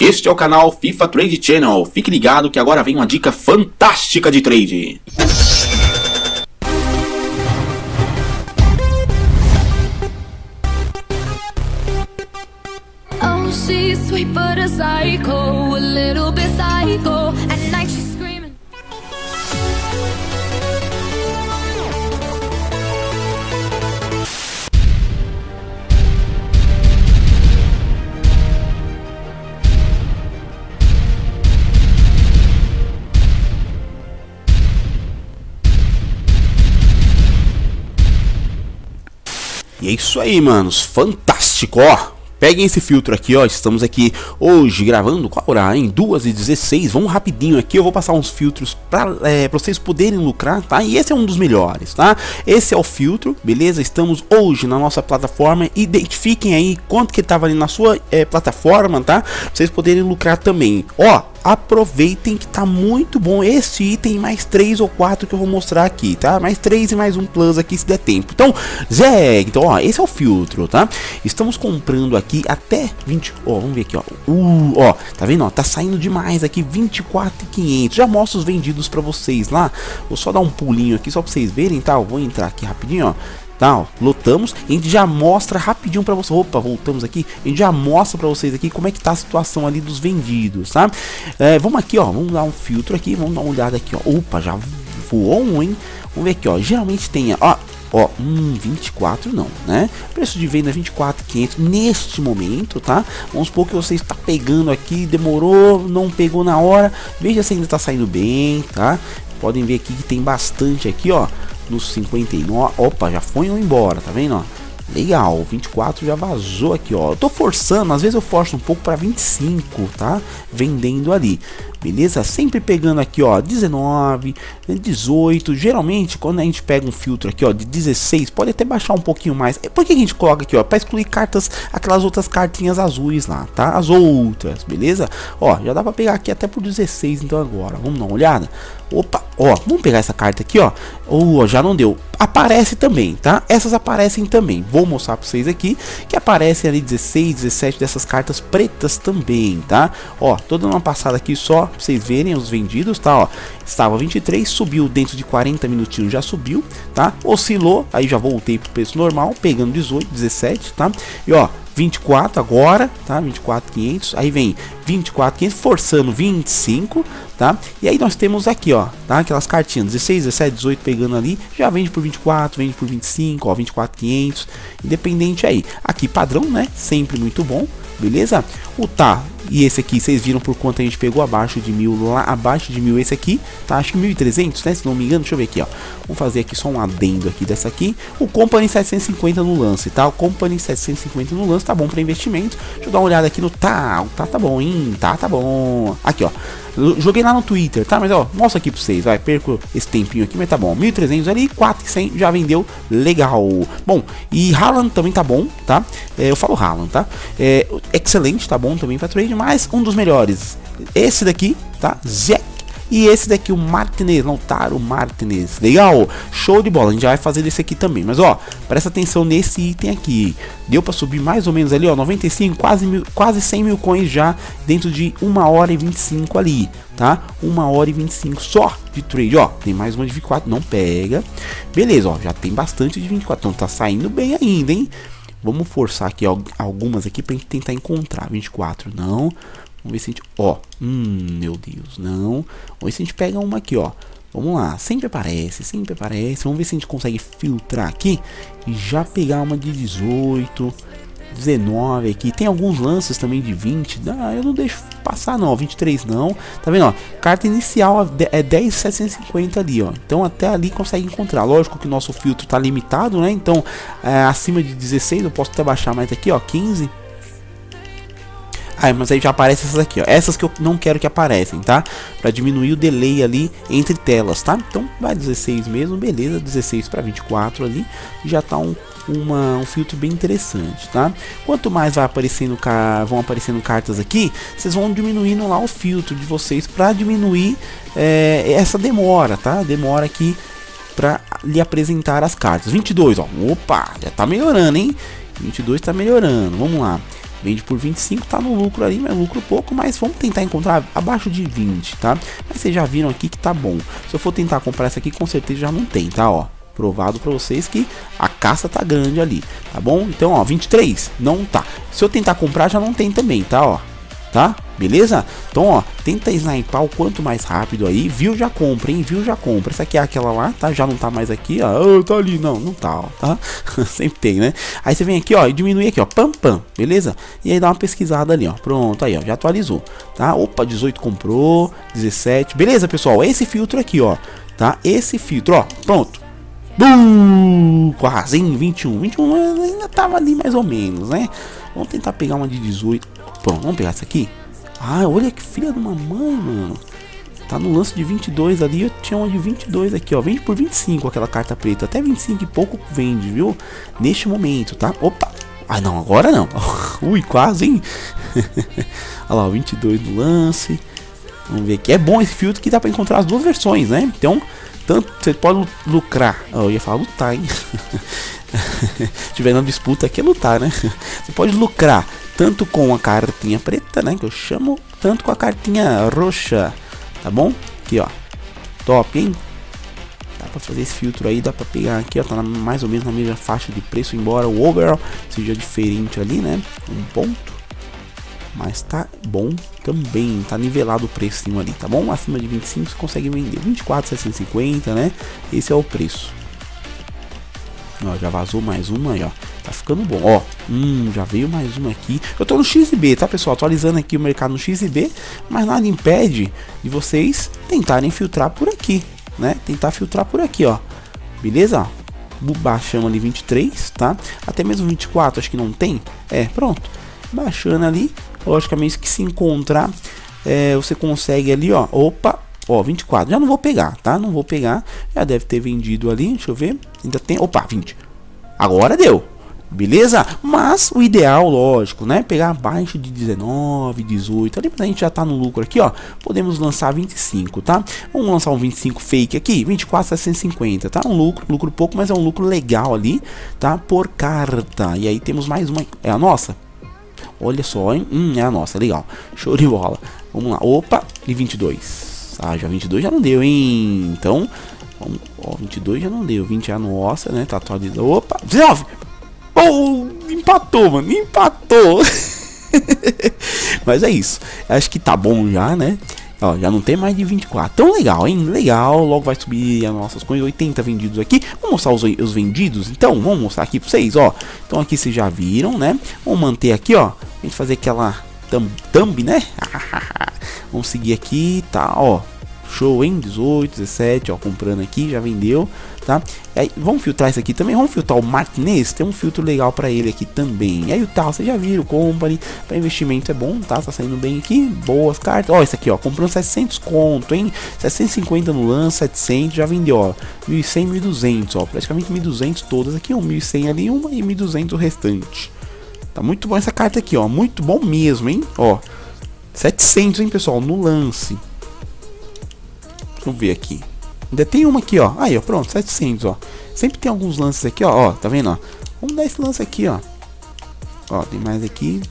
Este é o canal FIFA Trade Channel. Fique ligado que agora vem uma dica fantástica de trade. Oh, E é isso aí, manos. Fantástico, ó. Peguem esse filtro aqui, ó. Estamos aqui hoje gravando qual hora? Em 2 e 16 Vamos rapidinho aqui. Eu vou passar uns filtros para é, pra vocês poderem lucrar, tá? E esse é um dos melhores, tá? Esse é o filtro, beleza? Estamos hoje na nossa plataforma. Identifiquem aí quanto que tava ali na sua é, plataforma, tá? Pra vocês poderem lucrar também. Ó, aproveitem que tá muito bom esse item mais três ou quatro que eu vou mostrar aqui, tá? Mais três e mais um plus aqui se der tempo. Então, Zé, então, ó, esse é o filtro, tá? Estamos comprando aqui até 20, ó, vamos ver aqui, ó. Uh, ó, tá vendo, ó? Tá saindo demais aqui 24,500. Já mostro os vendidos para vocês lá. Vou só dar um pulinho aqui só para vocês verem, tá? Eu vou entrar aqui rapidinho, ó tá, ó, lotamos, a gente já mostra rapidinho para vocês, opa, voltamos aqui, a gente já mostra para vocês aqui como é que tá a situação ali dos vendidos, tá? É, vamos aqui, ó, vamos dar um filtro aqui, vamos dar uma olhada aqui, ó, opa, já voou um, hein? Vamos ver aqui, ó, geralmente tem, ó, ó, hum, 24 não, né? Preço de venda 24,500 neste momento, tá? Vamos supor que você está pegando aqui, demorou, não pegou na hora, veja se ainda tá saindo bem, tá? Podem ver aqui que tem bastante aqui, ó, nos 59. Opa, já foi um embora, tá vendo, ó? Legal, 24 já vazou aqui, ó. Eu tô forçando, às vezes eu forço um pouco para 25, tá? Vendendo ali. Beleza? Sempre pegando aqui, ó, 19, 18. Geralmente, quando a gente pega um filtro aqui, ó, de 16, pode até baixar um pouquinho mais. Por que a gente coloca aqui, ó? Para excluir cartas, aquelas outras cartinhas azuis lá, tá? As outras, beleza? Ó, já dá para pegar aqui até por 16, então agora. Vamos dar uma olhada? Opa, ó, vamos pegar essa carta aqui, ó. Oh, já não deu. Aparece também, tá? Essas aparecem também. Vou mostrar para vocês aqui que aparecem ali 16, 17 dessas cartas pretas também, tá? Ó, tô dando uma passada aqui só pra vocês verem os vendidos, tá? Ó, estava 23, subiu dentro de 40 minutinhos, já subiu, tá? Oscilou, aí já voltei pro preço normal, pegando 18, 17, tá? E ó, 24 agora, tá? 24,500. Aí vem 24,500 forçando 25, tá? E aí nós temos aqui, ó, tá? Aquelas cartinhas 16, 17, 18 pegando ali, já vende por 24, vende por 25, ó, 24,500, independente aí. Aqui padrão, né? Sempre muito bom, beleza? O tá e esse aqui, vocês viram por quanto a gente pegou abaixo de mil, lá abaixo de mil esse aqui, tá? Acho que 1.300, né? Se não me engano, deixa eu ver aqui, ó. Vamos fazer aqui só um adendo aqui dessa aqui. O Company 750 no lance, tá? O Company 750 no lance tá bom para investimento. Deixa eu dar uma olhada aqui no tá, o tá tá bom, hein? Tá, tá bom. Aqui, ó. Joguei lá no Twitter, tá? Mas ó, mostra aqui pra vocês, vai, perco esse tempinho aqui, mas tá bom. 1.300 ali, 400 já vendeu, legal. Bom, e Haaland também tá bom, tá? É, eu falo Haaland, tá? É, excelente, tá bom também pra trade, mas um dos melhores, esse daqui, tá? Zé e esse daqui, o Martinez, Lautaro Martinez. Legal, show de bola. A gente já vai fazer desse aqui também. Mas ó, presta atenção nesse item aqui. Deu para subir mais ou menos ali, ó, 95, quase, mil, quase 100 mil coins já dentro de 1 hora e 25 ali, tá? 1 hora e 25 só de trade, ó. Tem mais uma de 24, não pega. Beleza, ó, já tem bastante de 24, então tá saindo bem ainda, hein? Vamos forçar aqui ó, algumas aqui pra gente tentar encontrar. 24, não. Vamos ver se a gente. Ó. Hum, meu Deus, não. Vamos ver se a gente pega uma aqui, ó. Vamos lá. Sempre aparece, sempre aparece. Vamos ver se a gente consegue filtrar aqui. E já pegar uma de 18. 19 aqui. Tem alguns lances também de 20. Ah, eu não deixo passar não. 23 não. Tá vendo, ó? Carta inicial é 10,750 ali, ó. Então até ali consegue encontrar. Lógico que o nosso filtro tá limitado, né? Então é, acima de 16 eu posso até baixar mais aqui, ó. 15. Ah, mas aí já aparece essas aqui, ó. Essas que eu não quero que aparecem, tá? Pra diminuir o delay ali entre telas, tá? Então vai 16 mesmo, beleza. 16 para 24 ali. Já tá um, uma, um filtro bem interessante, tá? Quanto mais vai aparecendo vão aparecendo cartas aqui, vocês vão diminuindo lá o filtro de vocês para diminuir é, essa demora, tá? Demora aqui para lhe apresentar as cartas. 22, ó. Opa, já tá melhorando, hein? 22 tá melhorando. Vamos lá. Vende por 25, tá no lucro ali, mas lucro pouco, mas vamos tentar encontrar abaixo de 20, tá? Mas vocês já viram aqui que tá bom. Se eu for tentar comprar essa aqui, com certeza já não tem, tá? Ó, provado para vocês que a caça tá grande ali, tá bom? Então, ó, 23, não tá. Se eu tentar comprar, já não tem também, tá? Ó, tá? Beleza? Então, ó, tenta sniper o quanto mais rápido aí. Viu, já compra, hein? Viu, já compra. Essa aqui é aquela lá, tá? Já não tá mais aqui, ó. Oh, tá ali, não, não tá, ó, tá? Sempre tem, né? Aí você vem aqui, ó, e diminui aqui, ó. Pam, pam, beleza? E aí dá uma pesquisada ali, ó. Pronto, aí, ó, já atualizou, tá? Opa, 18 comprou, 17. Beleza, pessoal? Esse filtro aqui, ó, tá? Esse filtro, ó, pronto. Uh, quase, hein? 21. 21 ainda tava ali mais ou menos, né? Vamos tentar pegar uma de 18. Pronto, vamos pegar essa aqui. Ah, olha que filha de uma mãe, mano. Tá no lance de 22 ali, eu tinha uma de 22 aqui, ó. Vende por 25 aquela carta preta. Até 25 e pouco vende, viu? Neste momento, tá? Opa! Ah, não, agora não. Ui, quase, hein? Olha lá, 22 no lance. Vamos ver aqui. É bom esse filtro que dá pra encontrar as duas versões, né? Então, tanto você pode lucrar. Eu ia falar lutar, hein? Se tiver na disputa aqui é lutar, né? Você pode lucrar tanto com a cartinha preta, né? Que eu chamo, tanto com a cartinha roxa, tá bom? Aqui, ó. Top, hein? Dá pra fazer esse filtro aí, dá pra pegar aqui, ó. Tá na, mais ou menos na mesma faixa de preço, embora o overall seja diferente ali, né? Um ponto. Mas tá bom também, tá nivelado o preço ali, tá bom? Acima de 25 você consegue vender 24,750, né? Esse é o preço. Ó, já vazou mais uma aí, ó. Tá ficando bom. Ó, hum, já veio mais uma aqui. Eu tô no XB, tá, pessoal? Atualizando aqui o mercado no XB, mas nada impede de vocês tentarem filtrar por aqui, né? Tentar filtrar por aqui, ó. Beleza? Baixamos ali 23, tá? Até mesmo 24, acho que não tem. É, pronto. Baixando ali, logicamente que se encontrar, é, você consegue ali, ó. Opa, Ó, 24. Já não vou pegar, tá? Não vou pegar. Já deve ter vendido ali. Deixa eu ver. Ainda tem. Opa, 20. Agora deu. Beleza? Mas o ideal, lógico, né? Pegar abaixo de 19, 18. Ali a gente já tá no lucro aqui, ó. Podemos lançar 25, tá? Vamos lançar um 25 fake aqui. 24 750, tá? Um lucro, lucro pouco, mas é um lucro legal ali, tá? Por carta. E aí temos mais uma. É a nossa? Olha só, hein? Hum, é a nossa, legal. Show de bola. Vamos lá. Opa, e 22. Ah, já 22 já não deu, hein? Então, ó, 22 já não deu. 20 já nossa, né? Tá atualizado. Opa, 19! Oh, empatou, mano. Empatou. Mas é isso. Acho que tá bom já, né? Ó, já não tem mais de 24. Tão legal, hein? Legal. Logo vai subir as nossas coisas. 80 vendidos aqui. Vamos mostrar os, os vendidos? Então, vamos mostrar aqui pra vocês, ó. Então aqui vocês já viram, né? Vamos manter aqui, ó. A gente fazer aquela thumb, thumb né? Vamos seguir aqui, tá, ó. Show, hein? 18, 17, ó, comprando aqui, já vendeu, tá? E aí, vamos filtrar isso aqui também, vamos filtrar o Martinez, tem um filtro legal para ele aqui também. E aí o tal, vocês já viram, Company, para investimento é bom, tá? Tá saindo bem aqui, boas cartas. Ó, esse aqui, ó, comprando 700 conto, hein? 750 no lance, 700, já vendeu, ó. 1100, 1200, ó, praticamente 1200 todas aqui, um 1100 ali, uma e 1200 o restante. Tá muito bom essa carta aqui, ó, muito bom mesmo, hein? Ó, 700, hein, pessoal, no lance. Vamos ver aqui. Ainda tem uma aqui, ó. Aí, ó, pronto, 700, ó. Sempre tem alguns lances aqui, ó, ó, tá vendo, ó? Vamos dar esse lance aqui, ó. Ó, tem mais aqui.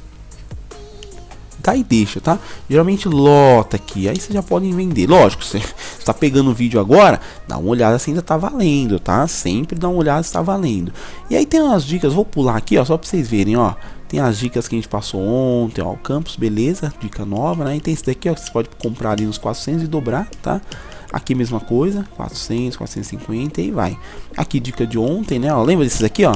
Tá e deixa, tá? Geralmente lota aqui, aí vocês já podem vender. Lógico, você está pegando o vídeo agora, dá uma olhada se ainda tá valendo, tá? Sempre dá uma olhada se tá valendo. E aí tem umas dicas, vou pular aqui, ó, só pra vocês verem, ó. Tem as dicas que a gente passou ontem, ó, o campus, beleza? Dica nova, né? E tem esse daqui, ó, que você pode comprar ali nos 400 e dobrar, tá? Aqui mesma coisa, 400, 450 e vai. Aqui dica de ontem, né? Ó, lembra desses aqui, ó?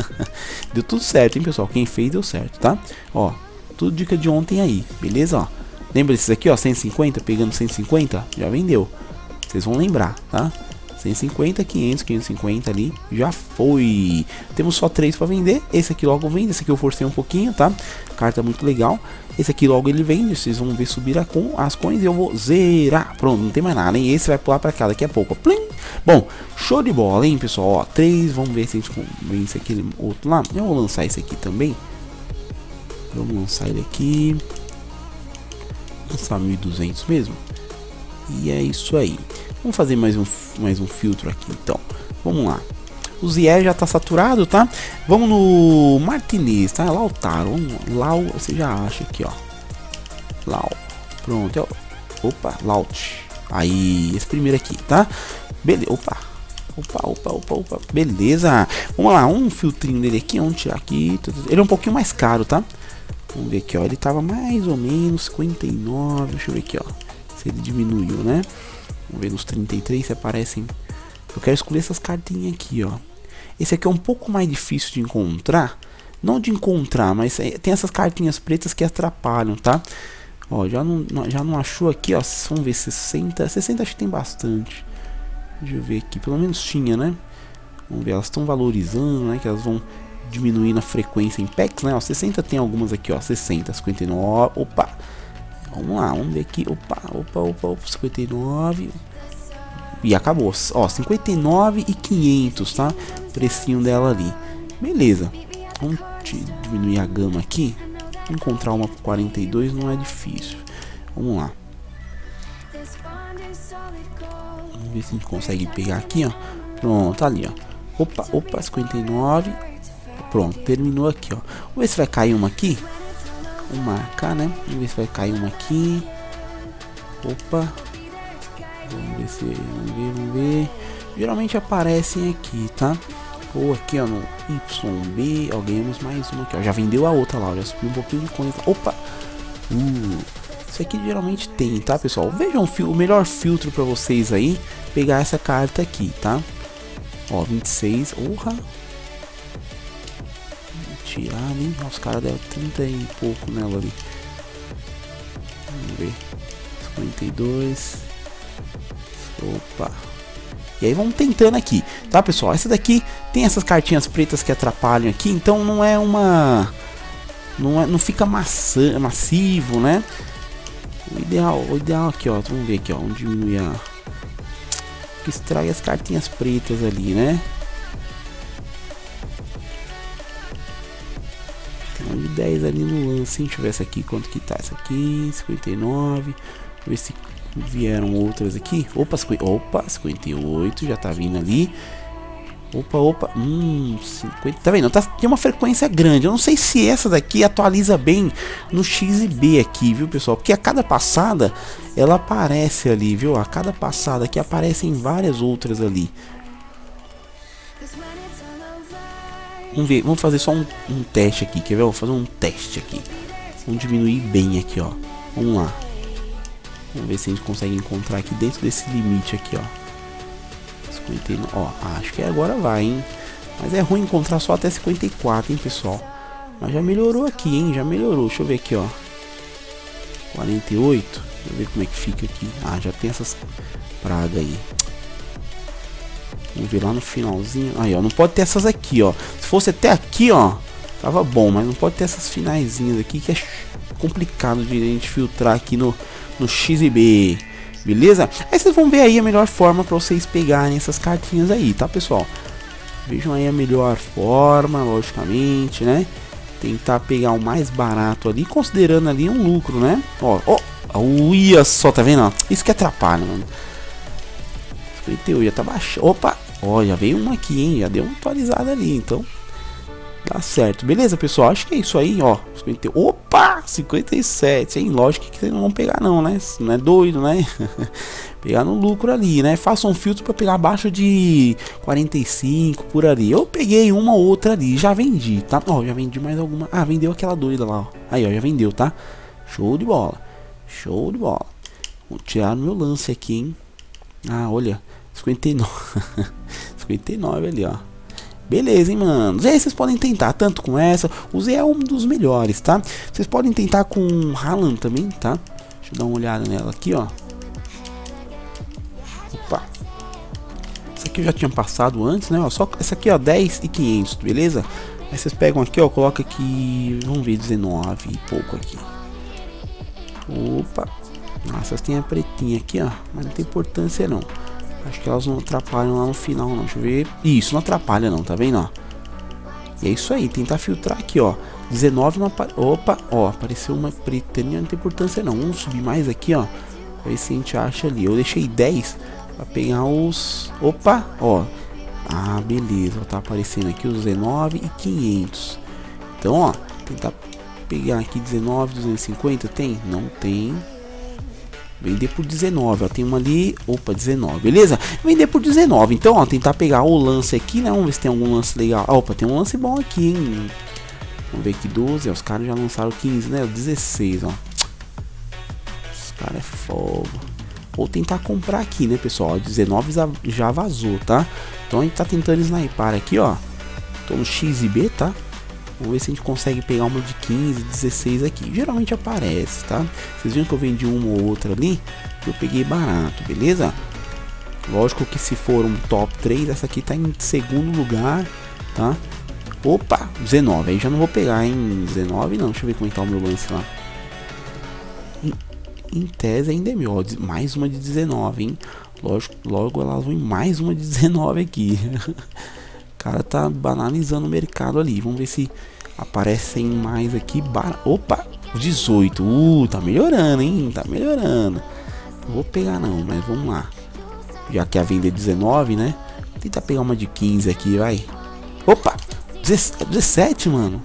deu tudo certo, hein, pessoal? Quem fez deu certo, tá? Ó, tudo dica de ontem aí, beleza? Ó, lembra desses aqui, ó? 150, pegando 150, já vendeu. Vocês vão lembrar, tá? 150, 500, 550 ali, já foi. Temos só três para vender. Esse aqui logo vende, esse aqui eu forcei um pouquinho, tá? Carta muito legal. Esse aqui logo ele vende, vocês vão ver subir a com as coins e eu vou zerar. Pronto, não tem mais nada, hein? Esse vai pular para cá daqui a pouco. Plim. Bom, show de bola, hein, pessoal? Ó, três, vamos ver se a gente vence aquele outro lá. Eu vou lançar esse aqui também. Vamos lançar ele aqui. Lançar 1200 mesmo. E é isso aí. Vamos fazer mais um, mais um filtro aqui, então. Vamos lá. O Zier já tá saturado, tá? Vamos no Martinez, tá? Lautaro. Lau, você já acha aqui, ó. Lau. Pronto. É opa, Laut. Aí, esse primeiro aqui, tá? Beleza. Opa. Opa, opa, opa, opa. Beleza. Vamos lá, um filtrinho dele aqui. Vamos tirar aqui. Ele é um pouquinho mais caro, tá? Vamos ver aqui, ó. Ele tava mais ou menos 59. Deixa eu ver aqui, ó. Se ele diminuiu, né? Vamos ver nos 33 se aparecem. Eu quero escolher essas cartinhas aqui, ó. Esse aqui é um pouco mais difícil de encontrar. Não de encontrar, mas é, tem essas cartinhas pretas que atrapalham, tá? Ó, já não, já não achou aqui, ó. Vamos ver, 60. 60 acho que tem bastante. Deixa eu ver aqui. Pelo menos tinha, né? Vamos ver, elas estão valorizando, né? Que elas vão diminuindo a frequência em packs, né? Ó, 60 tem algumas aqui, ó. 60, 59. Opa! Vamos lá, vamos ver aqui. Opa, opa, opa, opa 59. E acabou. Ó, 59 e 500, tá? Precinho dela ali. Beleza. Vamos diminuir a gama aqui. Encontrar uma por 42 não é difícil. Vamos lá. Vamos ver se a gente consegue pegar aqui, ó. Pronto, ali, ó. Opa, opa, 59. Pronto, terminou aqui, ó. Vamos ver se vai cair uma aqui. Marcar, né? Vamos ver se vai cair uma aqui. Opa. Vamos ver se. Vamos ver, vamos ver. Geralmente aparecem aqui, tá? Ou aqui, ó, no YB. Ó, ganhamos mais uma aqui, ó. Já vendeu a outra lá, ó, já subiu um pouquinho de coisa. Opa! Uh, isso aqui geralmente tem, tá, pessoal? Vejam o melhor filtro pra vocês aí. Pegar essa carta aqui, tá? Ó, 26. Urra! Tirar, hein? Os caras deram 30 e pouco nela ali. Vamos ver. 52. Opa. E aí vamos tentando aqui, tá pessoal? Essa daqui tem essas cartinhas pretas que atrapalham aqui, então não é uma... Não, é, não fica maçã, massivo, né? O ideal, o ideal aqui, ó, vamos ver aqui, ó, onde diminuir a... Que as cartinhas pretas ali, né? 10 ali no lance, se tivesse aqui, quanto que tá? Essa aqui, 59. Ver se vieram outras aqui. Opa, opa, 58, já tá vindo ali. Opa, opa, hum, 50, tá vendo? Tá, tem uma frequência grande. Eu não sei se essa daqui atualiza bem no X e B aqui, viu, pessoal? Porque a cada passada ela aparece ali, viu? A cada passada aqui aparecem várias outras ali. Vamos ver, vamos fazer só um, um teste aqui, quer ver? Vou fazer um teste aqui. Vamos diminuir bem aqui, ó. Vamos lá. Vamos ver se a gente consegue encontrar aqui dentro desse limite aqui, ó. 59, ó, acho que agora vai, hein? Mas é ruim encontrar só até 54, hein, pessoal? Mas já melhorou aqui, hein? Já melhorou. Deixa eu ver aqui, ó. 48. Deixa eu ver como é que fica aqui. Ah, já tem essas pragas aí. Vamos ver lá no finalzinho. Aí, ó. Não pode ter essas aqui, ó. Se fosse até aqui, ó. Tava bom, mas não pode ter essas finaizinhas aqui que é complicado de a gente filtrar aqui no, no XB. Beleza? Aí vocês vão ver aí a melhor forma para vocês pegarem essas cartinhas aí, tá, pessoal? Vejam aí a melhor forma, logicamente, né? Tentar pegar o mais barato ali, considerando ali um lucro, né? Ó, ó, uia só, tá vendo? Isso que atrapalha, mano. 58, já tá baixo. Opa, ó, já veio uma aqui, hein? Já deu uma atualizada ali, então Tá certo, beleza, pessoal? Acho que é isso aí, ó. 50... Opa! 57, hein? Lógico que vocês não vão pegar, não, né? Não é doido, né? pegar no lucro ali, né? Faça um filtro para pegar abaixo de 45 por ali. Eu peguei uma ou outra ali, já vendi, tá? Ó, já vendi mais alguma. Ah, vendeu aquela doida lá, ó. Aí, ó, já vendeu, tá? Show de bola. Show de bola. Vou tirar meu lance aqui, hein? Ah, olha. 59. 59 ali, ó. Beleza, hein, mano. E aí vocês podem tentar tanto com essa. O é um dos melhores, tá? Vocês podem tentar com o Haaland também, tá? Deixa eu dar uma olhada nela aqui, ó. Opa. Essa aqui eu já tinha passado antes, né? Ó, só essa aqui, ó, 10 e 500, beleza? Aí vocês pegam aqui, ó, coloca aqui, vamos ver, 19 e pouco aqui. Opa. Nossa, tem a pretinha aqui, ó, mas não tem importância não. Acho que elas não atrapalham lá no final, não. Deixa eu ver. Isso, não atrapalha não, tá vendo, ó? E é isso aí, tentar filtrar aqui, ó. 19 não apare... Opa, ó, apareceu uma preta, não tem importância não. Vamos subir mais aqui, ó. Ver se a gente acha ali. Eu deixei 10 pra pegar os... Opa, ó. Ah, beleza, tá aparecendo aqui os 19 e 500. Então, ó, tentar pegar aqui 19, 250, tem? Não tem. Vender por 19, ó, tem uma ali, opa, 19, beleza? Vender por 19, então, ó, tentar pegar o lance aqui, né? Vamos ver se tem algum lance legal. Ah, opa, tem um lance bom aqui, hein? Vamos ver aqui 12, ó, os caras já lançaram 15, né? 16, ó. Os caras é fogo. Ou tentar comprar aqui, né, pessoal? Ó, 19 já vazou, tá? Então a gente tá tentando sniper aqui, ó. Tô no X e B, tá? Vamos ver se a gente consegue pegar uma de 15, 16 aqui. Geralmente aparece, tá? Vocês viram que eu vendi uma ou outra ali? Eu peguei barato, beleza? Lógico que se for um top 3, essa aqui tá em segundo lugar, tá? Opa, 19. Aí já não vou pegar em 19 não. Deixa eu ver como é tá o meu lance lá. Em, em tese ainda é melhor. Mais uma de 19, hein? Lógico, logo elas vão em mais uma de 19 aqui. cara tá banalizando o mercado ali. Vamos ver se aparecem mais aqui. Opa, 18. Uh, tá melhorando, hein? Tá melhorando. Não vou pegar não, mas vamos lá. Já que a venda é 19, né? Tenta pegar uma de 15 aqui, vai. Opa, 17, mano.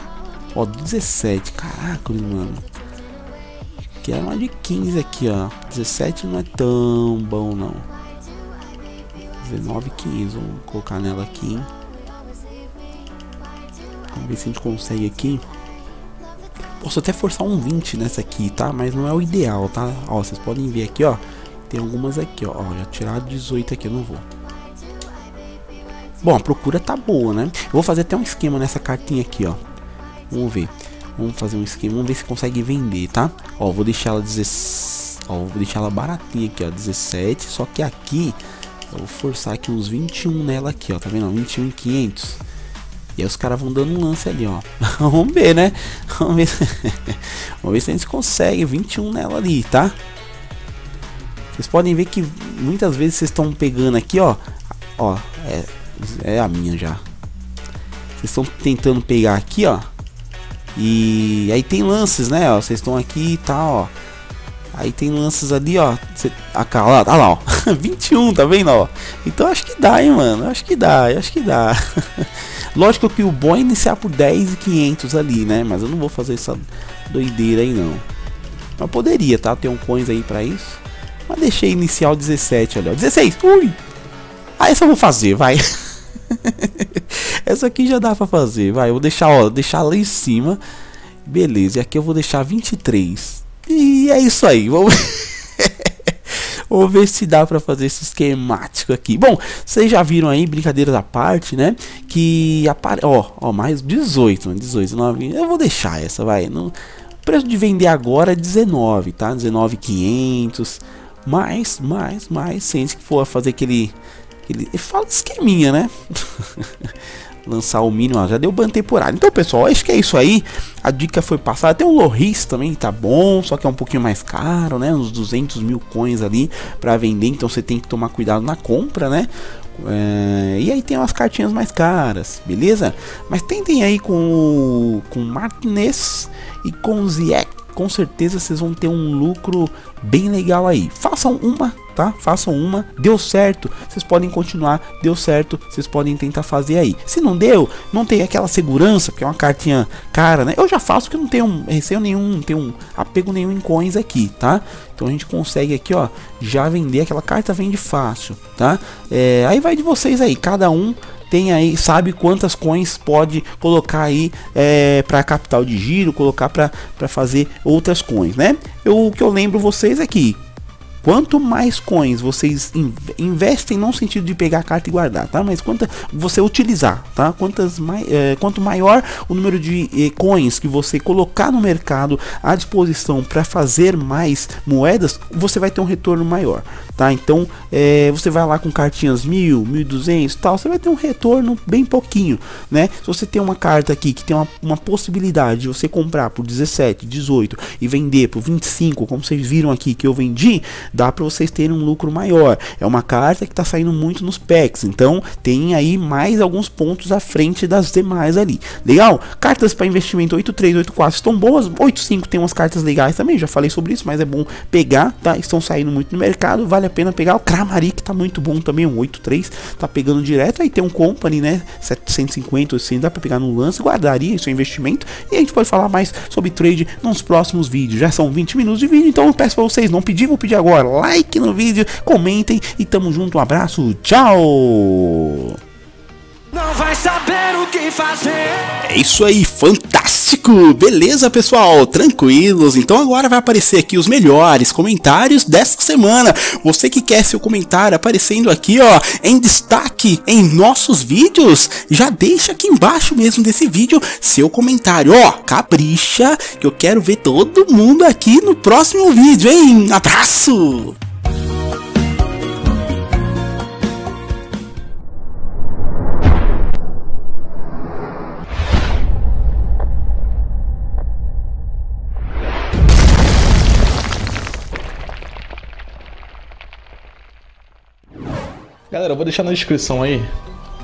Ó, 17. Caraca, mano. Quero uma de 15 aqui, ó. 17 não é tão bom, não. 19, 15. Vamos colocar nela aqui, hein? Vamos ver se a gente consegue aqui. Posso até forçar um 20 nessa aqui, tá? Mas não é o ideal, tá? Ó, vocês podem ver aqui, ó. Tem algumas aqui, ó. ó já tiraram 18 aqui, eu não vou. Bom, a procura tá boa, né? Eu vou fazer até um esquema nessa cartinha aqui, ó. Vamos ver. Vamos fazer um esquema, vamos ver se consegue vender, tá? Ó, vou deixar ela 17. Ó, vou deixar ela baratinha aqui, ó, 17. Só que aqui, eu vou forçar aqui uns 21 nela aqui, ó. Tá vendo? 21 e 500. E aí os caras vão dando um lance ali, ó. vamos ver, né? Vamos ver, vamos ver se a gente consegue 21 nela ali, tá? Vocês podem ver que muitas vezes vocês estão pegando aqui, ó. Ó, é, é a minha já. Vocês estão tentando pegar aqui, ó. E aí tem lances, né? Vocês estão aqui e tal, ó. Aí tem lances ali, ó. Cê, a, lá, ah lá, ó. 21, tá vendo, ó? Então acho que dá, hein, mano. Acho que dá, acho que dá. Lógico que o bom é iniciar por 10 e 500 ali, né? Mas eu não vou fazer essa doideira aí, não. Mas poderia, tá? Tem um coins aí pra isso. Mas deixei inicial 17, olha. 16, ui! Ah, essa eu vou fazer, vai. Essa aqui já dá pra fazer. Vai, eu vou deixar, ó, deixar lá em cima. Beleza, e aqui eu vou deixar 23. E é isso aí. Vamos Vamos ver se dá para fazer esse esquemático aqui. Bom, vocês já viram aí, brincadeiras à parte, né? Que apare... ó, ó, mais 18, 18, 19. Eu vou deixar essa, vai. No... O preço de vender agora é 19, tá? 19,500. Mais, mais, mais. Se a gente for fazer aquele ele, fala esqueminha, né? Lançar o mínimo, já deu ban temporário. Então, pessoal, acho que é isso aí. A dica foi passada. Tem o Loris também, tá bom, só que é um pouquinho mais caro, né? Uns 200 mil coins ali para vender. Então, você tem que tomar cuidado na compra, né? É, e aí tem umas cartinhas mais caras, beleza? Mas tentem aí com com Martinez e com Ziek com certeza vocês vão ter um lucro bem legal aí. Façam uma, tá? Façam uma, deu certo, vocês podem continuar, deu certo, vocês podem tentar fazer aí. Se não deu, não tem aquela segurança, porque é uma cartinha cara, né? Eu já faço que não tenho receio nenhum, não tenho um apego nenhum em coins aqui, tá? Então a gente consegue aqui, ó, já vender aquela carta vende fácil, tá? É, aí vai de vocês aí, cada um tem aí, sabe quantas coins pode colocar aí é, para capital de giro, colocar para fazer outras coins, né? Eu, o que eu lembro vocês aqui, é Quanto mais coins vocês investem, não no sentido de pegar a carta e guardar, tá? Mas quanto você utilizar, tá? Quantas mai, é, quanto maior o número de é, coins que você colocar no mercado à disposição para fazer mais moedas, você vai ter um retorno maior, tá? Então é, você vai lá com cartinhas mil, mil duzentos, tal, você vai ter um retorno bem pouquinho, né? Se você tem uma carta aqui que tem uma, uma possibilidade de você comprar por 17, 18 e vender por 25, como vocês viram aqui que eu vendi dá para vocês terem um lucro maior. É uma carta que está saindo muito nos packs, então tem aí mais alguns pontos à frente das demais ali. Legal? Cartas para investimento 83, 84 estão boas, 85 tem umas cartas legais também, já falei sobre isso, mas é bom pegar, tá? Estão saindo muito no mercado, vale a pena pegar. O Kramari que tá muito bom também, um 83, tá pegando direto, aí tem um Company, né? 750, assim, dá para pegar no lance, guardaria isso é investimento e a gente pode falar mais sobre trade nos próximos vídeos. Já são 20 minutos de vídeo, então eu peço para vocês não pedir, vou pedir agora like no vídeo, comentem e tamo junto, um abraço, tchau! Não vai saber o que fazer. É isso aí, fantástico! Beleza, pessoal? Tranquilos? Então agora vai aparecer aqui os melhores comentários desta semana. Você que quer seu comentário aparecendo aqui, ó, em destaque em nossos vídeos, já deixa aqui embaixo mesmo desse vídeo seu comentário. Ó, capricha, que eu quero ver todo mundo aqui no próximo vídeo, hein? Abraço! Galera, eu vou deixar na descrição aí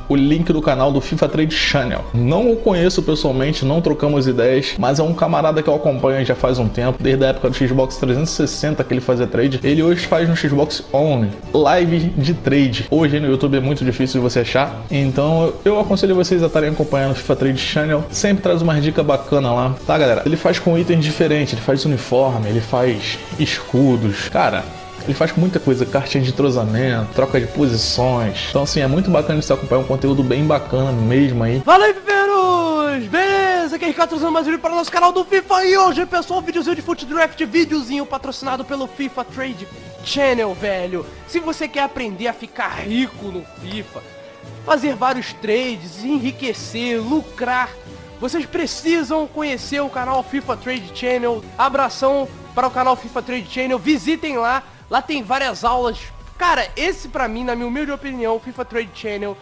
o link do canal do FIFA Trade Channel. Não o conheço pessoalmente, não trocamos ideias, mas é um camarada que eu acompanho já faz um tempo, desde a época do Xbox 360 que ele fazia trade. Ele hoje faz no Xbox One live de trade. Hoje no YouTube é muito difícil de você achar, então eu aconselho vocês a estarem acompanhando o FIFA Trade Channel. Sempre traz uma dica bacana lá, tá galera? Ele faz com itens diferentes, ele faz uniforme, ele faz escudos. Cara, ele faz muita coisa, cartinha de entrosamento, troca de posições. Então, assim, é muito bacana você acompanhar um conteúdo bem bacana mesmo aí. Fala aí, viveiros! Beleza? Aqui é Ricardo trazendo mais um vídeo para o nosso canal do FIFA e hoje, pessoal, um videozinho de Foot Draft, videozinho patrocinado pelo FIFA Trade Channel, velho. Se você quer aprender a ficar rico no FIFA, fazer vários trades, enriquecer, lucrar, vocês precisam conhecer o canal FIFA Trade Channel. Abração para o canal FIFA Trade Channel, visitem lá. Lá tem várias aulas. Cara, esse pra mim, na minha humilde opinião, o FIFA Trade Channel,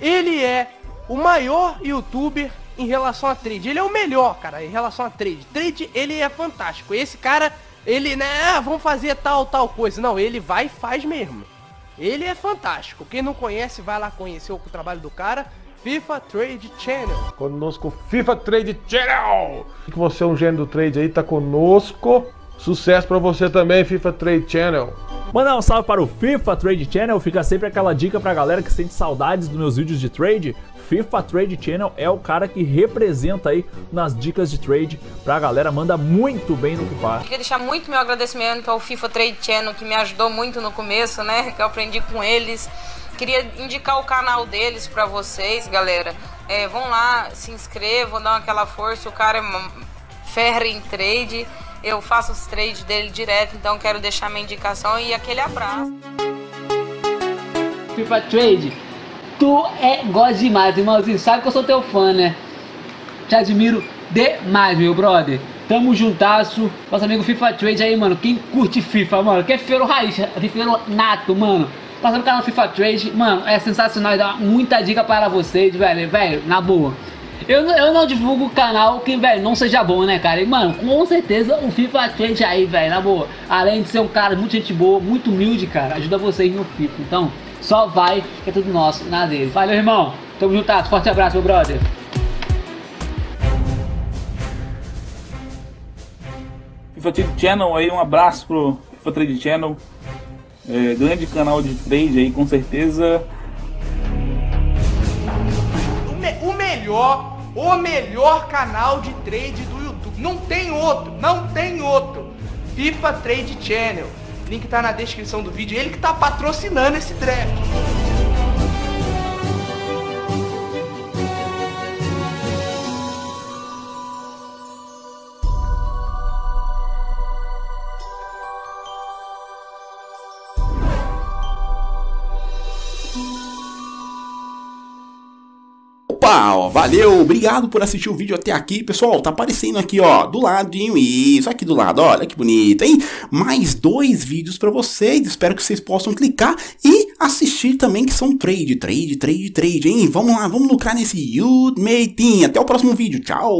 ele é o maior youtuber em relação a trade. Ele é o melhor, cara, em relação a trade. Trade, ele é fantástico. Esse cara, ele, né, ah, vamos fazer tal, tal coisa. Não, ele vai e faz mesmo. Ele é fantástico. Quem não conhece, vai lá conhecer o trabalho do cara. FIFA Trade Channel. Conosco FIFA Trade Channel. Que você é um gênio do trade aí, tá conosco. Sucesso para você também, FIFA Trade Channel. Mandar um salve para o FIFA Trade Channel, fica sempre aquela dica pra galera que sente saudades dos meus vídeos de trade. FIFA Trade Channel é o cara que representa aí nas dicas de trade pra galera, manda muito bem no que faz. Queria deixar muito meu agradecimento ao FIFA Trade Channel, que me ajudou muito no começo, né? Que eu aprendi com eles. Queria indicar o canal deles pra vocês, galera. É, vão lá, se inscrevam, dão aquela força. O cara é ferra em trade. Eu faço os trades dele direto, então quero deixar minha indicação e aquele abraço. FIFA Trade, tu é gosta demais, irmãozinho. Sabe que eu sou teu fã, né? Te admiro demais, meu brother. Tamo juntasso. Nosso amigo FIFA Trade aí, mano. Quem curte FIFA, mano? Quer fifeiro raiz, fifeiro nato, mano. Passa no canal FIFA Trade, mano. É sensacional. Dá muita dica para vocês, velho. Velho, na boa. Eu, não- eu não divulgo o canal que, velho, não seja bom, né, cara? E, mano, com certeza o FIFA Trade aí, velho, na boa. Além de ser um cara muito gente boa, muito humilde, cara, ajuda vocês no FIFA. Então, só vai, que é tudo nosso, nada dele. Valeu, irmão. Tamo juntado. Forte abraço, meu brother. FIFA Trade Channel aí, um abraço pro FIFA Trade Channel. É, grande canal de trade aí, com certeza. O, me- o melhor, o melhor canal de trade do YouTube. Não tem outro, não tem outro. FIFA Trade Channel. Link tá na descrição do vídeo. Ele que tá patrocinando esse draft. Valeu, obrigado por assistir o vídeo até aqui, pessoal, tá aparecendo aqui, ó, do ladinho, isso, aqui do lado, olha que bonito, hein? Mais dois vídeos pra vocês, espero que vocês possam clicar e assistir também, que são trade, trade, trade, trade, hein? Vamos lá, vamos lucrar nesse Ultimate Team, até o próximo vídeo, tchau!